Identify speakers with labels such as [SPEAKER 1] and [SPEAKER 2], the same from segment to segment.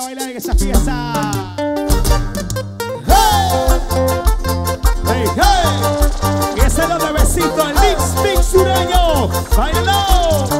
[SPEAKER 1] a bailar en esa fiesta. ¡Hey! ¡Hey, hey! Y ese es el
[SPEAKER 2] otro
[SPEAKER 1] besito, el mix, mix sureño. ¡Bailalo!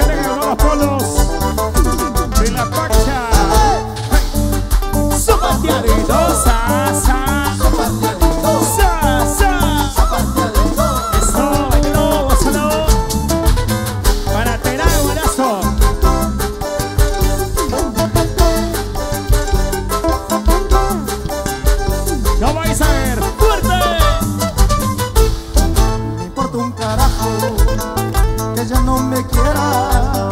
[SPEAKER 1] quiera.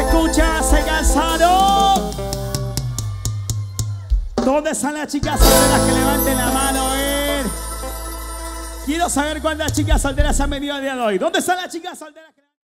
[SPEAKER 1] escucha? ¿Se cansaron? ¿Dónde están las chicas solteras que levanten la mano? Eh? Quiero saber cuántas chicas solteras se han venido el día de hoy. ¿Dónde están las chicas solteras que